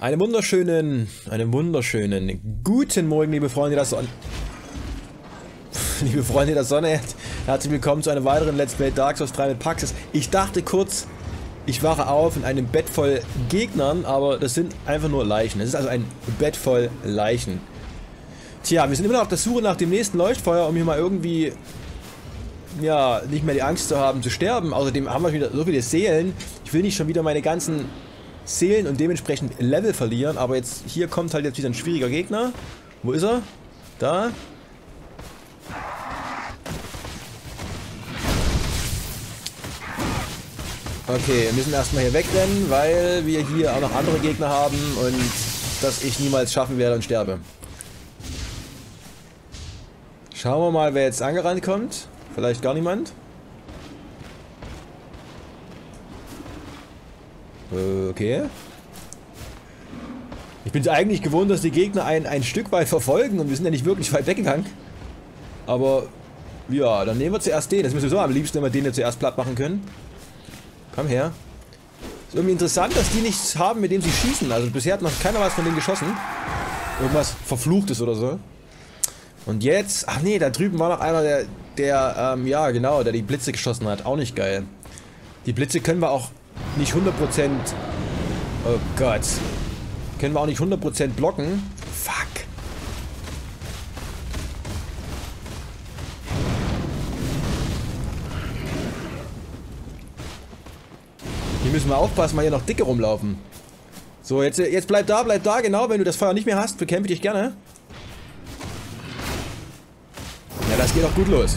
Einen wunderschönen, einen wunderschönen guten Morgen, liebe Freunde der Sonne. liebe Freunde der Sonne, herzlich willkommen zu einem weiteren Let's Play Dark Souls 3 mit Praxis. Ich dachte kurz, ich wache auf in einem Bett voll Gegnern, aber das sind einfach nur Leichen. Es ist also ein Bett voll Leichen. Tja, wir sind immer noch auf der Suche nach dem nächsten Leuchtfeuer, um hier mal irgendwie, ja, nicht mehr die Angst zu haben zu sterben. Außerdem haben wir wieder so viele Seelen. Ich will nicht schon wieder meine ganzen Seelen und dementsprechend Level verlieren. Aber jetzt hier kommt halt jetzt wieder ein schwieriger Gegner. Wo ist er? Da. Okay, wir müssen erstmal hier wegrennen, weil wir hier auch noch andere Gegner haben und das ich niemals schaffen werde und sterbe. Schauen wir mal, wer jetzt angerannt kommt. Vielleicht gar niemand. Okay. Ich bin es eigentlich gewohnt, dass die Gegner ein, ein Stück weit verfolgen und wir sind ja nicht wirklich weit weggegangen. Aber, ja, dann nehmen wir zuerst den. Das müssen wir so am liebsten, wenn wir den ja zuerst platt machen können. Komm her. Ist irgendwie interessant, dass die nichts haben, mit dem sie schießen. Also bisher hat noch keiner was von denen geschossen. Irgendwas Verfluchtes oder so. Und jetzt, ach nee, da drüben war noch einer, der, der, ähm, ja genau, der die Blitze geschossen hat. Auch nicht geil. Die Blitze können wir auch nicht 100%... Oh Gott. Können wir auch nicht 100% blocken. Fuck. Hier müssen wir aufpassen, weil hier noch Dicke rumlaufen. So, jetzt, jetzt bleib da, bleib da, genau. Wenn du das Feuer nicht mehr hast, bekämpfe ich dich gerne. Ja, das geht auch gut los.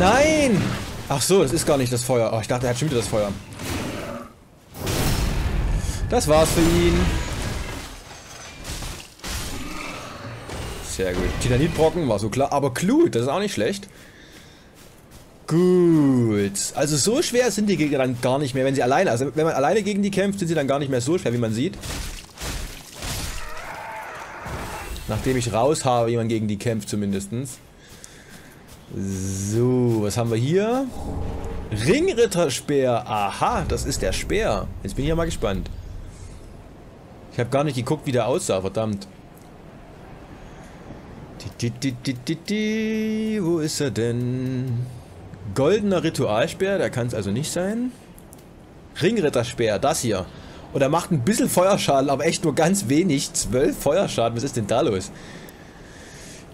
Nein! Ach so, das ist gar nicht das Feuer. Oh, ich dachte, er hat schon wieder das Feuer. Das war's für ihn. Sehr gut. Titanitbrocken war so klar. Aber Glut, das ist auch nicht schlecht. Gut. Also so schwer sind die Gegner dann gar nicht mehr, wenn sie alleine... Also wenn man alleine gegen die kämpft, sind sie dann gar nicht mehr so schwer, wie man sieht. Nachdem ich raus habe, wie man gegen die kämpft zumindestens. So, was haben wir hier? Ringritterspeer. Aha, das ist der Speer. Jetzt bin ich ja mal gespannt. Ich habe gar nicht geguckt, wie der aussah, verdammt. Wo ist er denn? Goldener Ritualspeer, der kann es also nicht sein. Ringritterspeer, das hier. Und er macht ein bisschen Feuerschaden, aber echt nur ganz wenig. Zwölf Feuerschaden, was ist denn da los?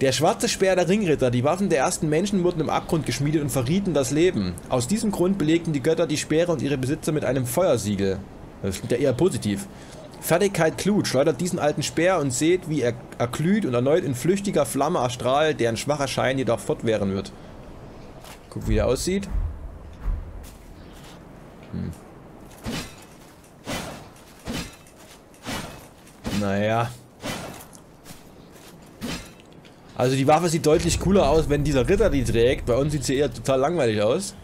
Der schwarze Speer der Ringritter, die Waffen der ersten Menschen wurden im Abgrund geschmiedet und verrieten das Leben. Aus diesem Grund belegten die Götter die Speere und ihre Besitzer mit einem Feuersiegel. Das klingt ja eher positiv. Fertigkeit Glut schleudert diesen alten Speer und seht, wie er erglüht und erneut in flüchtiger Flamme erstrahlt, deren schwacher Schein jedoch fortwähren wird. Guck, wie er aussieht. Hm. Naja. Also die Waffe sieht deutlich cooler aus, wenn dieser Ritter die trägt. Bei uns sieht sie eher total langweilig aus.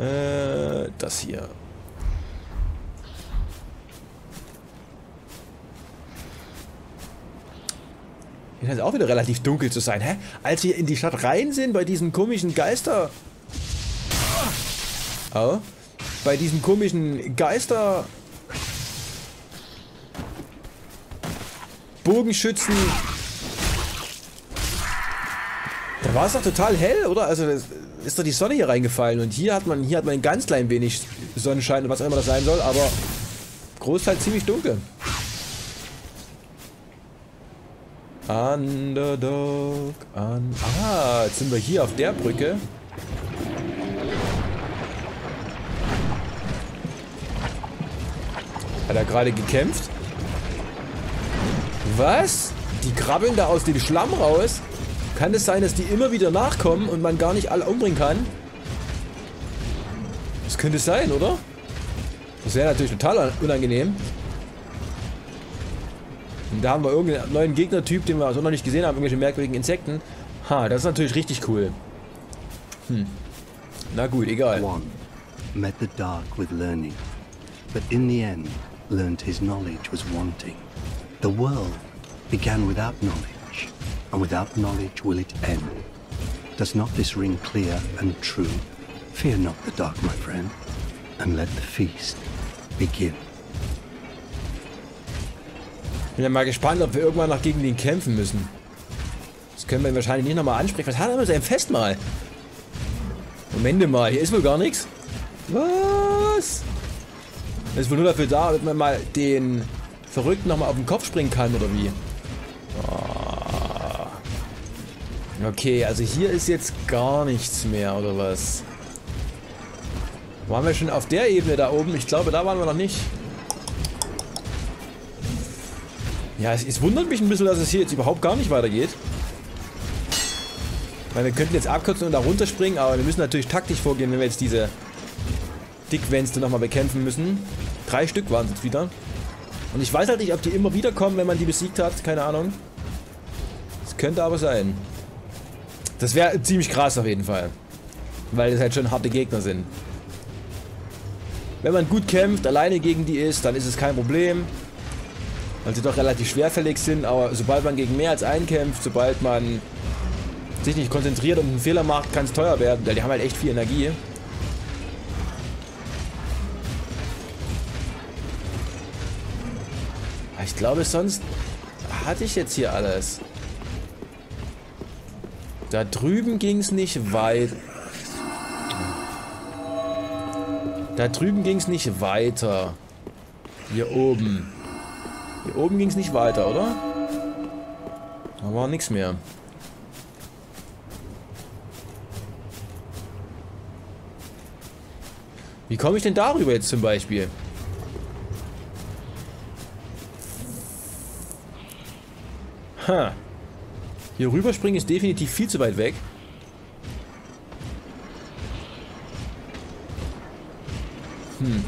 Äh, das hier. Hier scheint es auch wieder relativ dunkel zu sein. Hä? Als wir in die Stadt rein sind, bei diesen komischen Geister... Oh. Bei diesen komischen Geister... Bogenschützen war es doch total hell, oder? Also ist doch die Sonne hier reingefallen und hier hat man hier hat man ein ganz klein wenig Sonnenschein und was auch immer das sein soll, aber Großteil ziemlich dunkel. Underdog, un Ah, jetzt sind wir hier auf der Brücke. Hat er gerade gekämpft? Was? Die krabbeln da aus dem Schlamm raus? Kann es sein, dass die immer wieder nachkommen und man gar nicht alle umbringen kann? Das könnte sein, oder? Das wäre natürlich total unangenehm. Und da haben wir irgendeinen neuen Gegnertyp, den wir so noch nicht gesehen haben, irgendwelche merkwürdigen Insekten. Ha, das ist natürlich richtig cool. Hm. Na gut, egal. One met the dark with learning, but in the end learned his knowledge was wanting. The world began without knowledge. And without knowledge will it end. Does not this ring clear and true? Fear not the dark, my friend, and let the feast begin. Bin ja mal gespannt, ob wir irgendwann noch gegen den kämpfen müssen. Das können wir ihn wahrscheinlich nicht nochmal ansprechen. Was hat er mit seinem Festmahl? Moment mal, hier ist wohl gar nichts. Was? Das ist wohl nur dafür da, damit man mal den Verrückten nochmal auf den Kopf springen kann, oder wie? Oh. Okay, also hier ist jetzt gar nichts mehr, oder was? Waren wir schon auf der Ebene da oben? Ich glaube, da waren wir noch nicht. Ja, es, es wundert mich ein bisschen, dass es hier jetzt überhaupt gar nicht weitergeht. Weil wir könnten jetzt abkürzen und da runterspringen, aber wir müssen natürlich taktisch vorgehen, wenn wir jetzt diese Dickwänste nochmal bekämpfen müssen. Drei Stück waren es jetzt wieder. Und ich weiß halt nicht, ob die immer wieder kommen, wenn man die besiegt hat. Keine Ahnung. Das könnte aber sein. Das wäre ziemlich krass auf jeden Fall. Weil das halt schon harte Gegner sind. Wenn man gut kämpft, alleine gegen die ist, dann ist es kein Problem. Weil sie doch relativ schwerfällig sind, aber sobald man gegen mehr als einen kämpft, sobald man sich nicht konzentriert und einen Fehler macht, kann es teuer werden, weil die haben halt echt viel Energie. Ich glaube, sonst hatte ich jetzt hier alles. Da drüben ging es nicht weit. Da drüben ging es nicht weiter. Hier oben. Hier oben ging es nicht weiter, oder? Da war nichts mehr. Wie komme ich denn darüber jetzt zum Beispiel? Ha. Hier rüberspringen ist definitiv viel zu weit weg. Hm.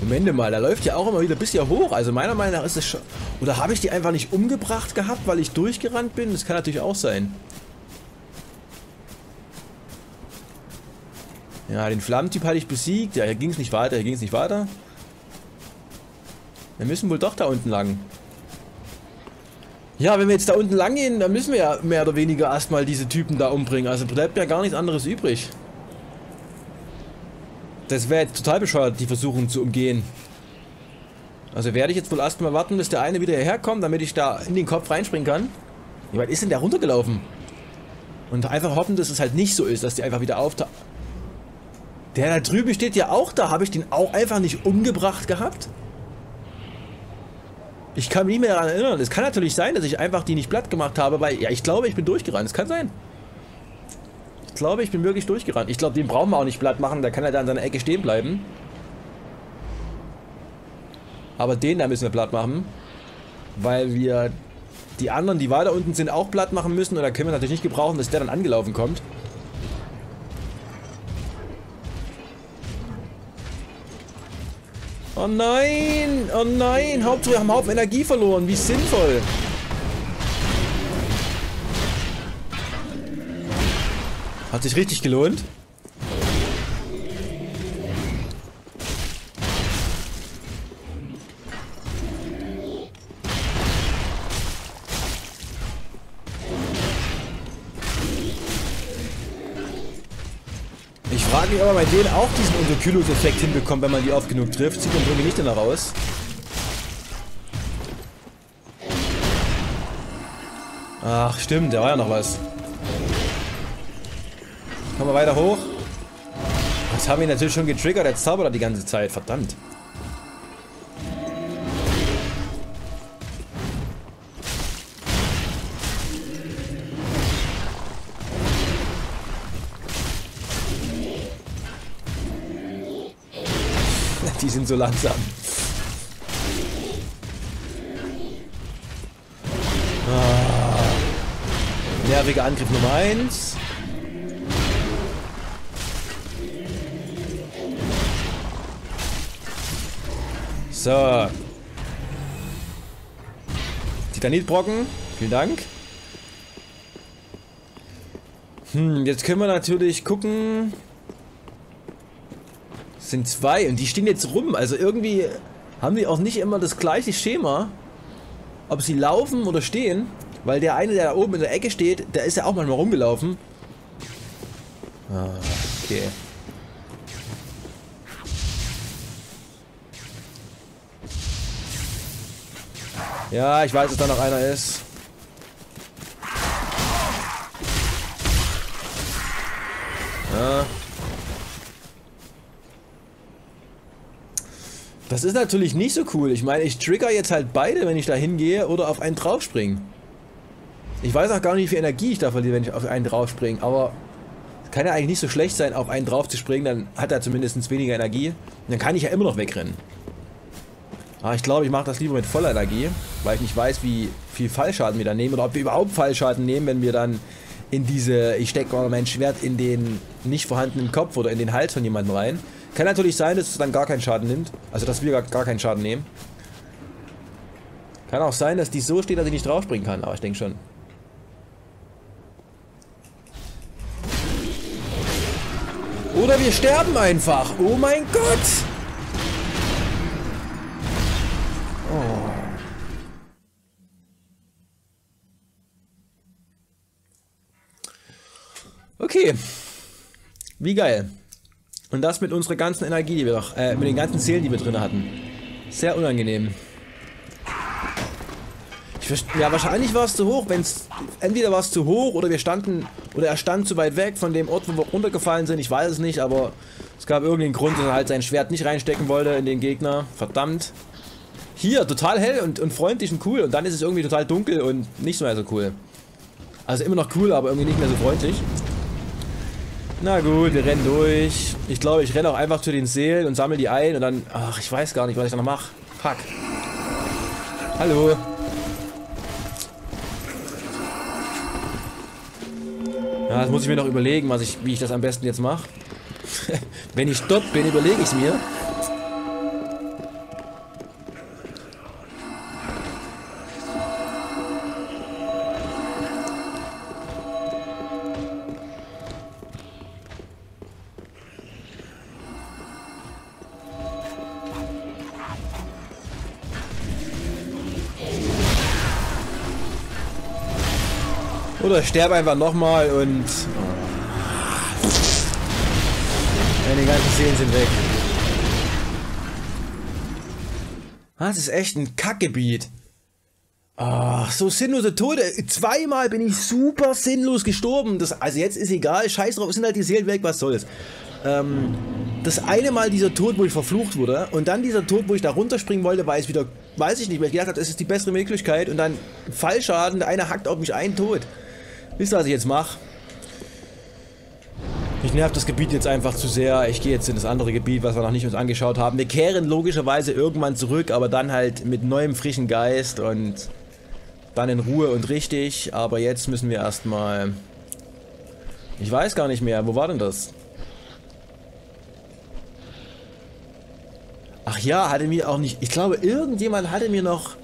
Moment mal, da läuft ja auch immer wieder bis hier hoch. Also meiner Meinung nach ist es schon... Oder habe ich die einfach nicht umgebracht gehabt, weil ich durchgerannt bin? Das kann natürlich auch sein. Ja, den Flammentyp hatte ich besiegt. Ja, hier ging es nicht weiter, hier ging es nicht weiter. Wir müssen wohl doch da unten lang. Ja, wenn wir jetzt da unten lang gehen, dann müssen wir ja mehr oder weniger erstmal diese Typen da umbringen. Also bleibt ja gar nichts anderes übrig. Das wäre jetzt total bescheuert, die Versuchung zu umgehen. Also werde ich jetzt wohl erstmal warten, bis der eine wieder hierher kommt, damit ich da in den Kopf reinspringen kann. Wie weit ist denn der runtergelaufen? Und einfach hoffen, dass es halt nicht so ist, dass die einfach wieder auftauchen. Der da drüben steht ja auch da. Habe ich den auch einfach nicht umgebracht gehabt? Ich kann mich nicht mehr daran erinnern. Es kann natürlich sein, dass ich einfach die nicht platt gemacht habe, weil, ja, ich glaube, ich bin durchgerannt. Es kann sein. Ich glaube, ich bin wirklich durchgerannt. Ich glaube, den brauchen wir auch nicht platt machen. Da kann er da in seiner Ecke stehen bleiben. Aber den da müssen wir platt machen. Weil wir die anderen, die weiter unten sind, auch platt machen müssen. Und da können wir natürlich nicht gebrauchen, dass der dann angelaufen kommt. Oh nein! Oh nein! Hauptsache wir haben Haufen Energie verloren. Wie sinnvoll. Hat sich richtig gelohnt. Man bei denen auch diesen Unterkühlungseffekt hinbekommt, wenn man die oft genug trifft. Sieht man irgendwie nicht danach aus. Ach, stimmt, da war ja noch was. Kommen wir weiter hoch. Das haben wir natürlich schon getriggert, der Zauberer die ganze Zeit. Verdammt. Die sind so langsam. Ah. Nerviger Angriff Nummer 1. So. Titanitbrocken. Vielen Dank. Hm, jetzt können wir natürlich gucken, sind zwei und die stehen jetzt rum. Also irgendwie haben die auch nicht immer das gleiche Schema. Ob sie laufen oder stehen. Weil der eine, der da oben in der Ecke steht, der ist ja auch manchmal rumgelaufen. Ah, okay. Ja, ich weiß, dass da noch einer ist. Das ist natürlich nicht so cool. Ich meine, ich trigger jetzt halt beide, wenn ich da hingehe oder auf einen draufspringe. Ich weiß auch gar nicht, wie viel Energie ich da verliere, wenn ich auf einen draufspringe, aber es kann ja eigentlich nicht so schlecht sein, auf einen drauf zu springen, dann hat er zumindest weniger Energie. Und dann kann ich ja immer noch wegrennen. Aber ich glaube, ich mache das lieber mit voller Energie, weil ich nicht weiß, wie viel Fallschaden wir da nehmen oder ob wir überhaupt Fallschaden nehmen, wenn wir dann in diese, ich stecke mal mein Schwert in den nicht vorhandenen Kopf oder in den Hals von jemandem rein. Kann natürlich sein, dass es dann gar keinen Schaden nimmt. Also, dass wir gar, keinen Schaden nehmen. Kann auch sein, dass die so steht, dass ich nicht draufspringen kann, aber ich denke schon. Oder wir sterben einfach. Oh mein Gott! Oh. Okay. Wie geil. Und das mit unserer ganzen Energie, die wir doch, äh, mit den ganzen Seelen, die wir drin hatten. Sehr unangenehm. Ja, wahrscheinlich war es zu hoch, wenn es, entweder war es zu hoch oder wir standen, oder er stand zu weit weg von dem Ort, wo wir runtergefallen sind, ich weiß es nicht, aber es gab irgendeinen Grund, dass er halt sein Schwert nicht reinstecken wollte in den Gegner. Verdammt. Hier, total hell und, und freundlich und cool und dann ist es irgendwie total dunkel und nicht mehr so cool. Also immer noch cool, aber irgendwie nicht mehr so freundlich. Na gut, wir rennen durch. Ich glaube, ich renne auch einfach zu den Seelen und sammle die ein und dann... Ach, ich weiß gar nicht, was ich da noch mache. Fuck. Hallo. Ja, das muss ich mir noch überlegen, was ich, wie ich das am besten jetzt mache. Wenn ich dort bin, überlege ich es mir. Oder sterbe einfach nochmal und... Meine ganzen Seelen sind weg. Das ist echt ein Kackgebiet. Ach, so sinnlose Tode. Zweimal bin ich super sinnlos gestorben. Das, also jetzt ist egal, scheiß drauf, sind halt die Seelen weg, was soll's. Ähm, das eine Mal dieser Tod, wo ich verflucht wurde, und dann dieser Tod, wo ich da runterspringen wollte, weil es wieder, weiß ich nicht, weil ich gedacht habe, das ist die bessere Möglichkeit, und dann Fallschaden, der eine hackt auf mich ein, tot. Wisst ihr, was ich jetzt mache? Mich nervt das Gebiet jetzt einfach zu sehr. Ich gehe jetzt in das andere Gebiet, was wir noch nicht uns angeschaut haben. Wir kehren logischerweise irgendwann zurück, aber dann halt mit neuem frischen Geist und dann in Ruhe und richtig. Aber jetzt müssen wir erstmal... Ich weiß gar nicht mehr. Wo war denn das? Ach ja, hatte mir auch nicht... Ich glaube, irgendjemand hatte mir noch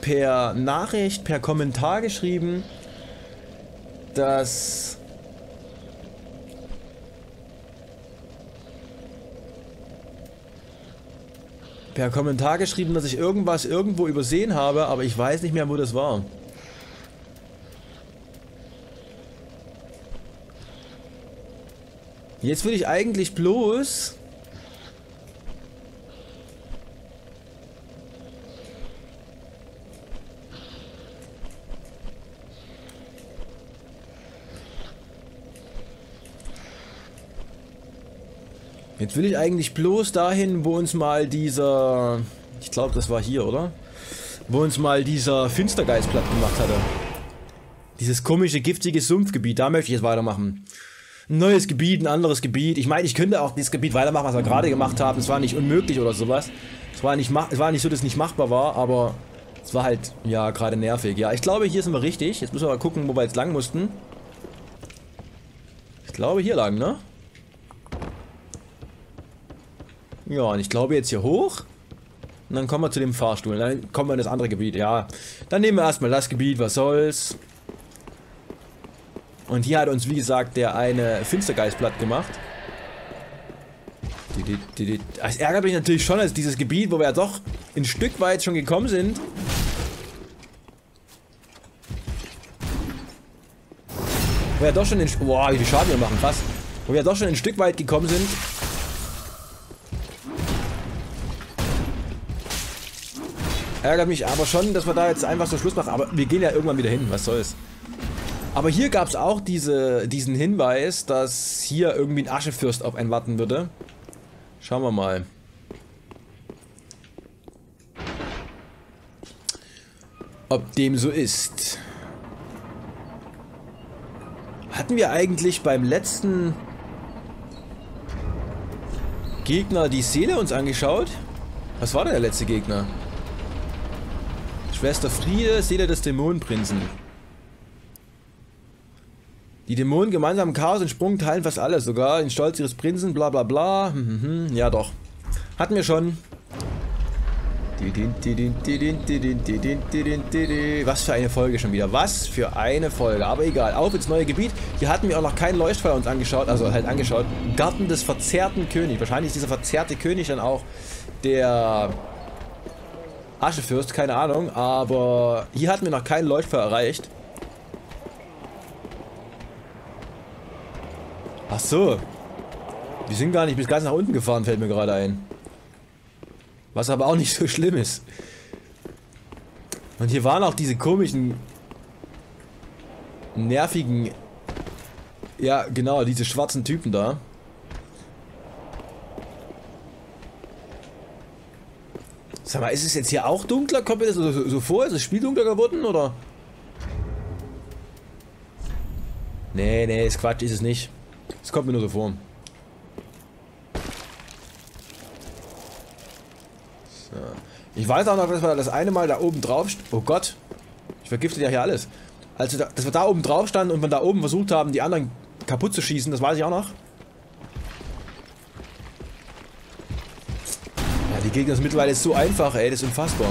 per Nachricht, per Kommentar geschrieben dass per Kommentar geschrieben, dass ich irgendwas irgendwo übersehen habe, aber ich weiß nicht mehr, wo das war. Jetzt will ich eigentlich bloß Jetzt will ich eigentlich bloß dahin, wo uns mal dieser... Ich glaube, das war hier, oder? Wo uns mal dieser Finstergeist platt gemacht hatte. Dieses komische, giftige Sumpfgebiet, da möchte ich jetzt weitermachen. Ein neues Gebiet, ein anderes Gebiet. Ich meine, ich könnte auch dieses Gebiet weitermachen, was wir gerade gemacht haben. Es war nicht unmöglich oder sowas. Es war nicht, es war nicht so, dass es nicht machbar war, aber es war halt, ja, gerade nervig. Ja, ich glaube, hier sind wir richtig. Jetzt müssen wir mal gucken, wo wir jetzt lang mussten. Ich glaube, hier lang, ne? Ja, und ich glaube jetzt hier hoch. Und dann kommen wir zu dem Fahrstuhl. Dann kommen wir in das andere Gebiet. Ja, dann nehmen wir erstmal das Gebiet, was soll's. Und hier hat uns, wie gesagt, der eine Finstergeist platt gemacht. Es ärgert mich natürlich schon, dass dieses Gebiet, wo wir ja doch ein Stück weit schon gekommen sind, Wo wir doch schon in... Boah, wie viel Schaden wir machen, krass. Wo wir doch schon ein Stück weit gekommen sind. Ärgert mich aber schon, dass wir da jetzt einfach so Schluss machen. Aber wir gehen ja irgendwann wieder hin, was soll's. Aber hier gab es auch diese, diesen Hinweis, dass hier irgendwie ein Aschefürst auf einen warten würde. Schauen wir mal. Ob dem so ist. Hatten wir eigentlich beim letzten Gegner die Seele uns angeschaut? Was war denn der letzte Gegner? Schwester Friede, Seele des Dämonenprinzen. Die Dämonen gemeinsam im Chaos und Sprung teilen fast alles, sogar den Stolz ihres Prinzen, bla bla bla. Hm, hm, hm. Ja doch. Hatten wir schon. Was für eine Folge schon wieder. Was für eine Folge. Aber egal. Auf ins neue Gebiet. Hier hatten wir auch noch kein Leuchtfeuer uns angeschaut. Also halt angeschaut. Garten des verzerrten Königs. Wahrscheinlich ist dieser verzerrte König dann auch der Aschefürst. Keine Ahnung. Aber hier hatten wir noch kein Leuchtfeuer erreicht. Ach so. Wir sind gar nicht bis ganz nach unten gefahren, fällt mir gerade ein. Was aber auch nicht so schlimm ist. Und hier waren auch diese komischen, nervigen, ja genau, diese schwarzen Typen da. Sag mal, ist es jetzt hier auch dunkler? Kommt mir das so, so vor? Ist das Spiel dunkler geworden, oder? Nee, nee, ist Quatsch, ist es nicht. Es kommt mir nur so vor. Ich weiß auch noch, dass wir das eine Mal da oben drauf... Oh Gott. Ich vergifte ja hier alles. Also, dass wir da oben drauf standen und wir da oben versucht haben, die anderen kaputt zu schießen, das weiß ich auch noch. Die Gegner sind mittlerweile so einfach, ey. Das ist unfassbar.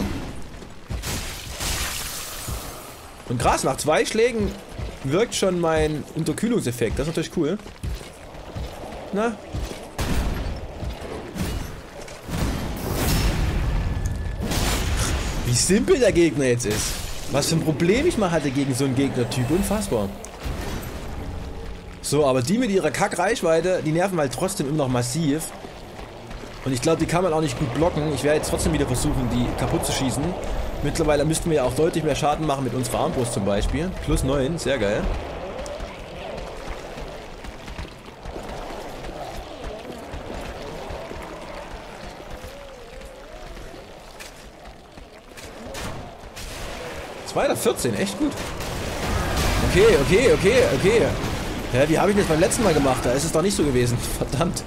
Und krass, nach zwei Schlägen wirkt schon mein Unterkühlungseffekt. Das ist natürlich cool. Na, Wie simpel der Gegner jetzt ist. Was für ein Problem ich mal hatte gegen so einen Gegnertyp. Unfassbar. So, aber die mit ihrer Kackreichweite, die nerven halt trotzdem immer noch massiv. Und ich glaube, die kann man auch nicht gut blocken. Ich werde jetzt trotzdem wieder versuchen, die kaputt zu schießen. Mittlerweile müssten wir ja auch deutlich mehr Schaden machen mit unserer Armbrust zum Beispiel. Plus 9, sehr geil. Zweiter 14, echt gut. Okay, okay, okay, okay. Ja, wie habe ich das beim letzten Mal gemacht? Da ist es doch nicht so gewesen. Verdammt.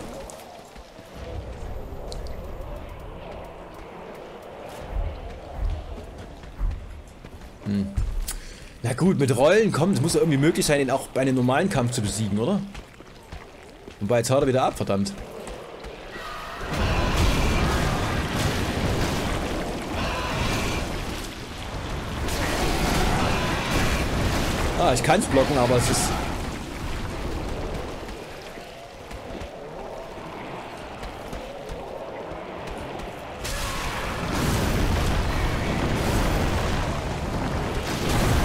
Gut, mit Rollen kommt, es muss ja irgendwie möglich sein, ihn auch bei einem normalen Kampf zu besiegen, oder? Wobei, jetzt haut er wieder ab, verdammt. Ah, ich kann es blocken, aber es ist...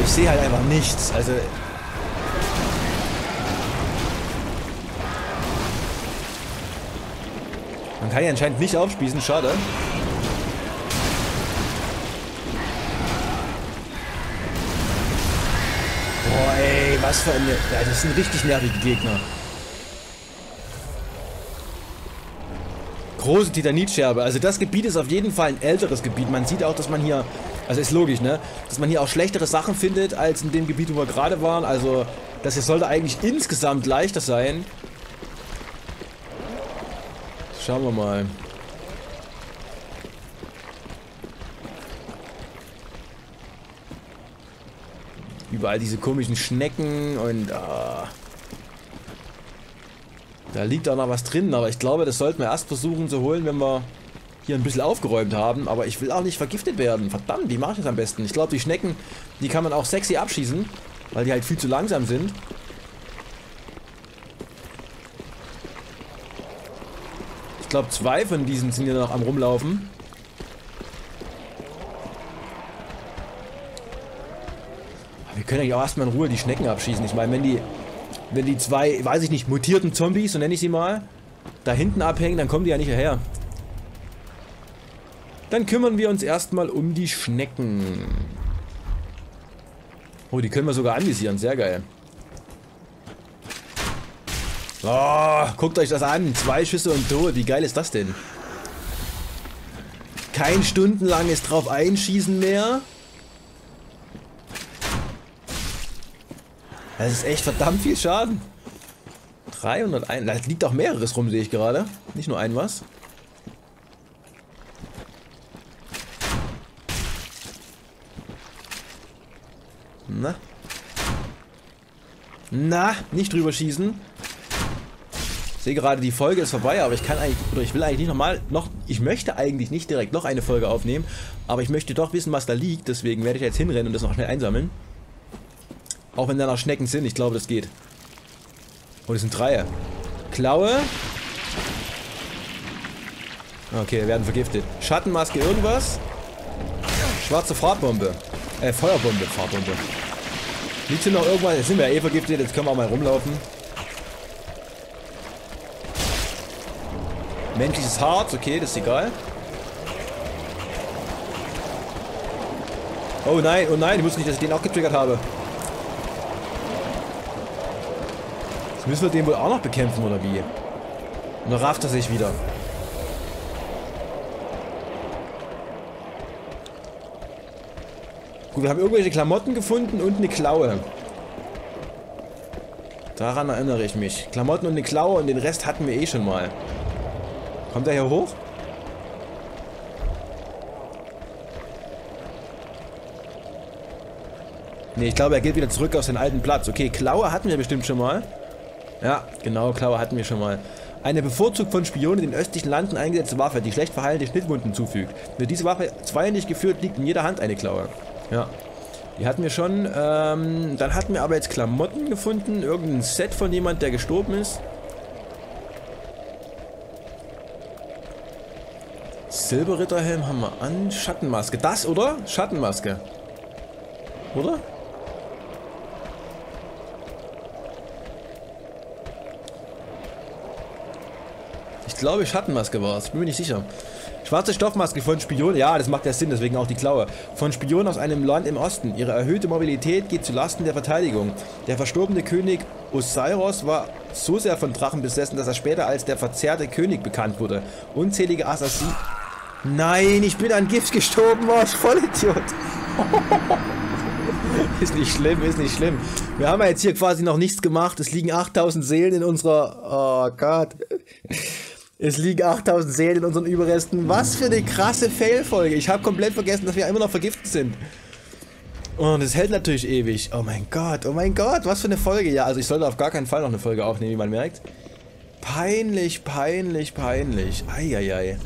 Ich sehe halt einfach nichts, also... Man kann ja anscheinend nicht aufspießen, schade. was für eine... Ja, das sind richtig nervige Gegner. Große Titanitscherbe. Also das Gebiet ist auf jeden Fall ein älteres Gebiet. Man sieht auch, dass man hier... Also ist logisch, ne? Dass man hier auch schlechtere Sachen findet, als in dem Gebiet, wo wir gerade waren. Also das hier sollte eigentlich insgesamt leichter sein. Schauen wir mal. Überall diese komischen Schnecken und... Uh, da liegt auch noch was drin, aber ich glaube, das sollten wir erst versuchen zu holen, wenn wir hier ein bisschen aufgeräumt haben. Aber ich will auch nicht vergiftet werden. Verdammt, wie mache ich das am besten? Ich glaube, die Schnecken, die kann man auch sexy abschießen, weil die halt viel zu langsam sind. Ich glaube, zwei von diesen sind hier noch am rumlaufen. können eigentlich auch erstmal in Ruhe die Schnecken abschießen. Ich meine, wenn die wenn die zwei, weiß ich nicht, mutierten Zombies, so nenne ich sie mal, da hinten abhängen, dann kommen die ja nicht hierher. Dann kümmern wir uns erstmal um die Schnecken. Oh, die können wir sogar anvisieren, sehr geil. Oh, guckt euch das an. Zwei Schüsse und tot. Wie geil ist das denn? Kein stundenlanges drauf einschießen mehr. Das ist echt verdammt viel Schaden. 301. Da liegt auch mehreres rum, sehe ich gerade. Nicht nur ein was. Na? Na, nicht drüber schießen. Ich sehe gerade, die Folge ist vorbei, aber ich kann eigentlich, oder ich will eigentlich nicht nochmal, noch, ich möchte eigentlich nicht direkt noch eine Folge aufnehmen, aber ich möchte doch wissen, was da liegt, deswegen werde ich jetzt hinrennen und das noch schnell einsammeln. Auch wenn da noch Schnecken sind, ich glaube, das geht. Oh, das sind Dreie. Klaue. Okay, wir werden vergiftet. Schattenmaske, irgendwas. Schwarze Fahrtbombe. Äh, Feuerbombe, Fahrtbombe. Liegt hier noch irgendwas? Jetzt sind wir ja eh vergiftet, jetzt können wir auch mal rumlaufen. Menschliches Harz, okay, das ist egal. Oh nein, oh nein, ich wusste nicht, dass ich den auch getriggert habe. Jetzt müssen wir den wohl auch noch bekämpfen, oder wie? Und dann rafft er sich wieder. Gut, wir haben irgendwelche Klamotten gefunden und eine Klaue. Daran erinnere ich mich. Klamotten und eine Klaue und den Rest hatten wir eh schon mal. Kommt er hier hoch? Ne, ich glaube, er geht wieder zurück auf seinen alten Platz. Okay, Klaue hatten wir bestimmt schon mal. Ja, genau, Klaue hatten wir schon mal. Eine bevorzugt von Spionen in den östlichen Landen eingesetzte Waffe, die schlecht verheilende Schnittwunden zufügt. Wird diese Waffe zweihändig geführt, liegt in jeder Hand eine Klaue. Ja. Die hatten wir schon. Ähm, dann hatten wir aber jetzt Klamotten gefunden. Irgendein Set von jemand, der gestorben ist. Silberritterhelm haben wir an. Schattenmaske. Das, oder? Schattenmaske. Oder? Ich glaube, Schattenmaske war es. Bin mir nicht sicher. Schwarze Stoffmaske von Spionen, ja, das macht ja Sinn, deswegen auch die Klaue. Von Spionen aus einem Land im Osten. Ihre erhöhte Mobilität geht zu Lasten der Verteidigung. Der verstorbene König Osiris war so sehr von Drachen besessen, dass er später als der verzerrte König bekannt wurde. Unzählige Assassinen... Nein, ich bin an Gift gestorben, was Vollidiot. ist nicht schlimm, ist nicht schlimm. Wir haben ja jetzt hier quasi noch nichts gemacht. Es liegen 8000 Seelen in unserer... Oh Gott. Es liegen 8000 Seelen in unseren Überresten. Was für eine krasse Fail-Folge. Ich habe komplett vergessen, dass wir immer noch vergiftet sind. Und es hält natürlich ewig. Oh mein Gott, oh mein Gott, was für eine Folge. Ja, also ich sollte auf gar keinen Fall noch eine Folge aufnehmen, wie man merkt. Peinlich, peinlich, peinlich. Eieiei.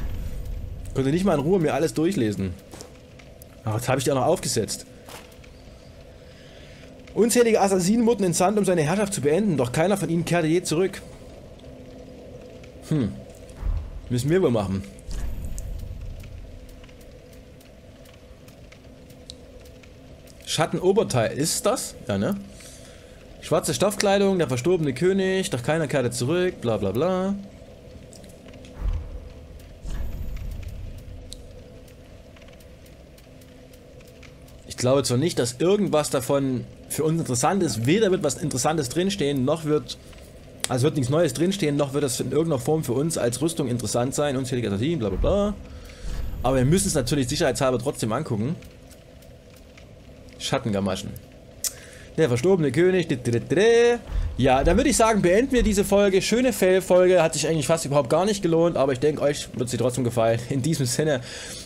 Konnte nicht mal in Ruhe mir alles durchlesen. Ach, jetzt habe ich die auch noch aufgesetzt. Unzählige Assassinen wurden entsandt, um seine Herrschaft zu beenden, doch keiner von ihnen kehrte je zurück. Hm. Müssen wir wohl machen. Schattenoberteil, ist das? Ja, ne? Schwarze Stoffkleidung, der verstorbene König, doch keiner kehrte zurück, bla bla bla. Ich glaube zwar nicht, dass irgendwas davon für uns interessant ist. Weder wird was Interessantes drinstehen, noch wird also wird nichts Neues drinstehen, noch wird das in irgendeiner Form für uns als Rüstung interessant sein, unzählige Assassinen, bla bla bla. Aber wir müssen es natürlich sicherheitshalber trotzdem angucken. Schattengamaschen. Der verstorbene König. Ja, dann würde ich sagen, beenden wir diese Folge. Schöne Fail-Folge. Hat sich eigentlich fast überhaupt gar nicht gelohnt, aber ich denke, euch wird sie trotzdem gefallen. In diesem Sinne,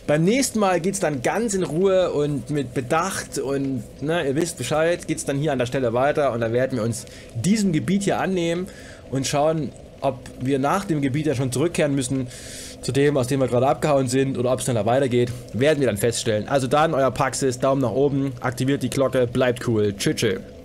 beim nächsten Mal geht es dann ganz in Ruhe und mit Bedacht und, ne, ihr wisst Bescheid, geht es dann hier an der Stelle weiter und dann werden wir uns diesem Gebiet hier annehmen und schauen, ob wir nach dem Gebiet ja schon zurückkehren müssen zu dem, aus dem wir gerade abgehauen sind oder ob es schneller weitergeht, werden wir dann feststellen. Also dann euer Paxis, Daumen nach oben, aktiviert die Glocke, bleibt cool. Tschüss. tschüss.